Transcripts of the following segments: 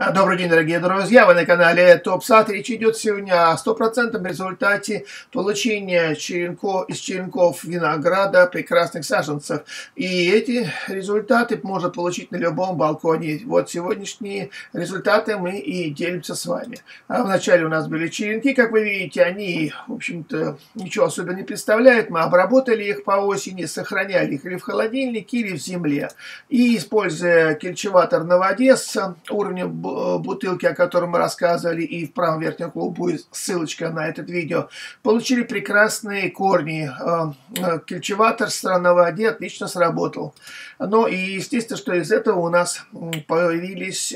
А, добрый день, дорогие друзья! Вы на канале ТопСад. Речь идет сегодня о стопроцентном результате получения черенков, из черенков винограда прекрасных саженцев. И эти результаты можно получить на любом балконе. Вот сегодняшние результаты мы и делимся с вами. А вначале у нас были черенки, как вы видите, они, в общем-то, ничего особо не представляют. Мы обработали их по осени, сохраняли их или в холодильнике, или в земле. И, используя кельчеватор на воде с уровнем Э, бутылки, о котором мы рассказывали, и в правом верхнем углу будет ссылочка на этот видео, получили прекрасные корни. Э, э, кельчеватор на воде отлично сработал. Ну и естественно, что из этого у нас появились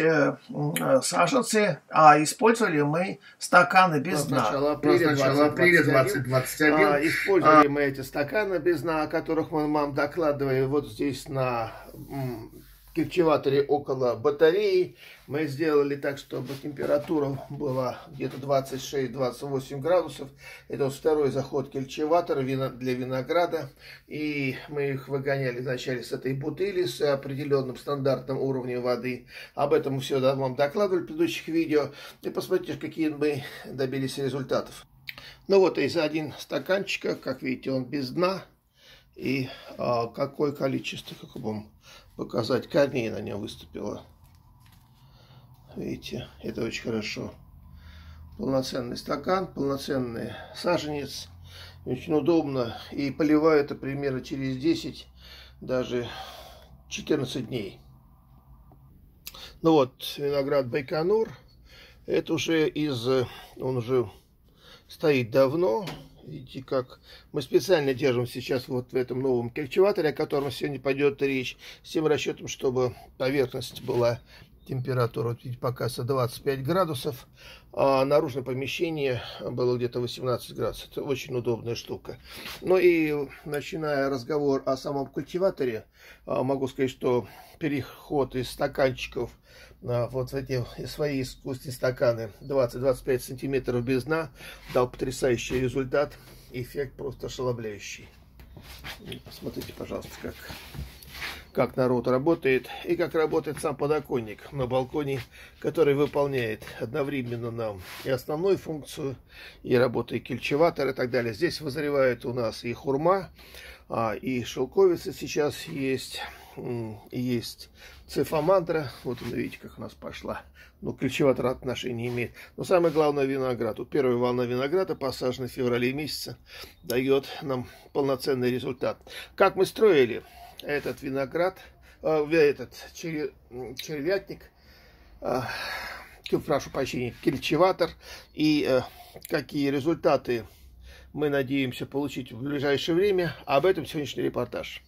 саженцы, а использовали мы стаканы без дна. Начало апреля, начало апреля 2021. А, использовали а. мы эти стаканы без дна, о которых мы вам докладывали вот здесь на кельчеваторе около батареи. Мы сделали так, чтобы температура была где-то 26-28 градусов. Это вот второй заход кельчеватора для винограда. И мы их выгоняли вначале с этой бутыли с определенным стандартным уровнем воды. Об этом все вам докладывали в предыдущих видео. И посмотрите, какие мы добились результатов. Ну вот из один стаканчика, как видите, он без дна. И а, какое количество, как вам показать, корней на нем выступило. Видите, это очень хорошо. Полноценный стакан, полноценный саженец. Очень удобно. И поливаю это примерно через 10, даже 14 дней. Ну вот, виноград Байконур. Это уже из... Он уже стоит давно. Видите, как мы специально держим сейчас вот в этом новом кельчеваторе, о котором сегодня пойдет речь, с тем расчетом, чтобы поверхность была температура, видите, показывается 25 градусов, а наружное помещение было где-то 18 градусов. Это очень удобная штука. Ну и начиная разговор о самом культиваторе, а, могу сказать, что переход из стаканчиков вот в эти свои искусственные стаканы 20-25 сантиметров без дна дал потрясающий результат. Эффект просто ошеломляющий. Посмотрите, пожалуйста, как, как народ работает и как работает сам подоконник на балконе, который выполняет одновременно нам и основную функцию, и работа и кельчеватор и так далее. Здесь вызревает у нас и хурма, а, и шелковица сейчас есть есть цифамандра. Вот вы видите, как у нас пошла. Ну, ключевого отношения имеет. Но самое главное виноград. Вот первая волна винограда, посажена в феврале месяце, дает нам полноценный результат. Как мы строили этот виноград, э, этот червятник, э, прошу прощения, кельчеватор, и э, какие результаты мы надеемся получить в ближайшее время. Об этом сегодняшний репортаж.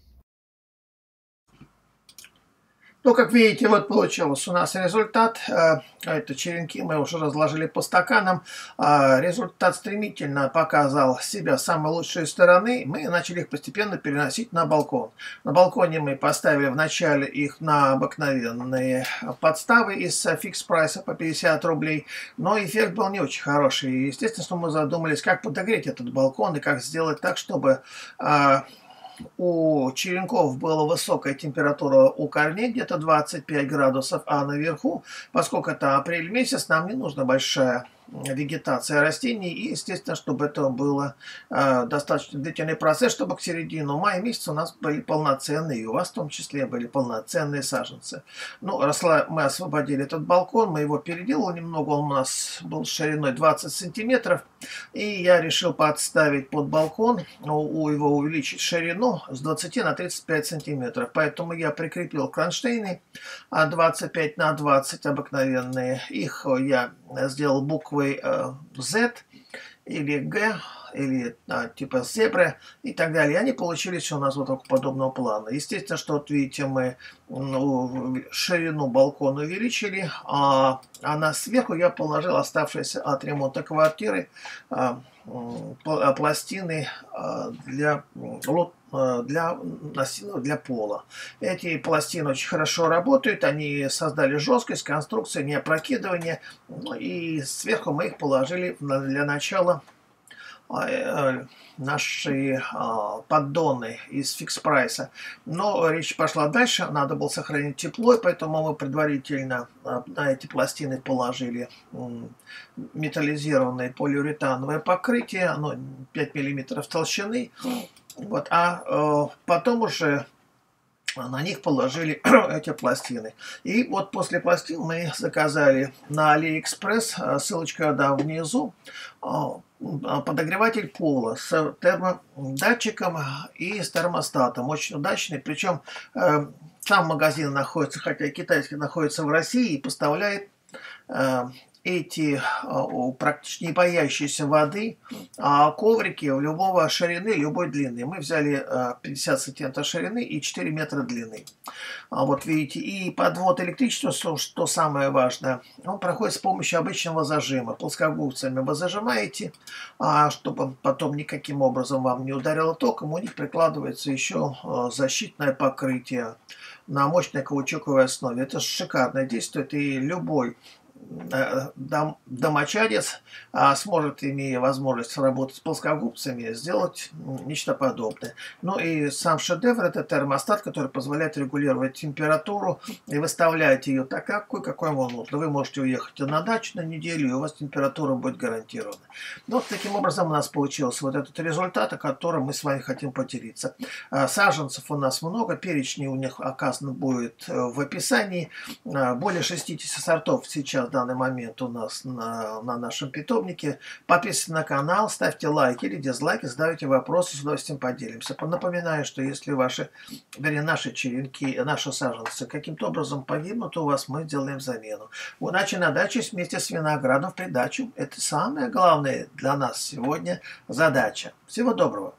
Ну, как видите, вот получился у нас результат. Э, это черенки мы уже разложили по стаканам. Э, результат стремительно показал себя с самой лучшей стороны. Мы начали их постепенно переносить на балкон. На балконе мы поставили вначале их на обыкновенные подставы из фикс прайса по 50 рублей. Но эффект был не очень хороший. Естественно, что мы задумались, как подогреть этот балкон и как сделать так, чтобы э, у черенков была высокая температура у корней, где-то 25 градусов, а наверху, поскольку это апрель месяц, нам не нужна большая вегетация растений. И, естественно, чтобы это было э, достаточно длительный процесс, чтобы к середину мая месяца у нас были полноценные, и у вас в том числе были полноценные саженцы. Ну, росла, мы освободили этот балкон, мы его переделали немного, он у нас был шириной 20 сантиметров. И я решил подставить под балкон, у его увеличить ширину с 20 на 35 сантиметров. Поэтому я прикрепил кронштейны 25 на 20 обыкновенные. Их я сделал буквой э, Z или G, или а, типа зебры и так далее. Они получились у нас вот такого подобного плана. Естественно, что вот видите, мы ну, ширину балкона увеличили, а, а на сверху я положил оставшиеся от ремонта квартиры а, пластины а, для лот Э, для, для пола. Эти пластины очень хорошо работают, они создали жесткость, конструкцию, не опрокидывание, ну, и сверху мы их положили для начала э, наши поддоны из фикс прайса. Но речь пошла дальше, надо было сохранить тепло, и поэтому мы предварительно на эти пластины положили металлизированное полиуретановое покрытие, оно 5 мм толщины. Вот, а потом уже на них положили эти пластины. И вот после пластин мы заказали на Алиэкспресс, э, ссылочка да, внизу, э, подогреватель пола с термодатчиком и с термостатом. Очень удачный, причем э, сам магазин находится, хотя китайский находится в России и поставляет эти а, практически не боящиеся воды а коврики любого ширины, любой длины. Мы взяли 50 а, сантиметров ширины и 4 метра длины. Вот видите, и подвод электричества, что самое важное, он проходит с помощью обычного зажима. Плоскогубцами вы зажимаете, чтобы потом никаким образом вам не ударило током, у них прикладывается еще защитное покрытие на мощной каучуковой основе. Это шикарное действует, и любой дом, домочадец а, сможет, имея возможность работать с плоскогубцами, сделать нечто подобное. Ну и сам шедевр это термостат, который позволяет регулировать температуру и выставлять ее так, какой, какой вам нужно. Вы можете уехать на дачу на неделю, и у вас температура будет гарантирована. Ну, вот таким образом у нас получился вот этот результат, о котором мы с вами хотим поделиться. А, саженцев у нас много, перечни у них оказано будет э, в описании. А, более 60 сортов сейчас данный момент у нас на, на нашем питомнике. Подписывайтесь на канал, ставьте лайки или дизлайки, задавайте вопросы, с удовольствием поделимся. Напоминаю, что если ваши, вернее, наши черенки, наши саженцы каким-то образом погибнут, то у вас мы делаем замену. Удачи на даче вместе с виноградом в придачу. Это самое главное для нас сегодня задача. Всего доброго!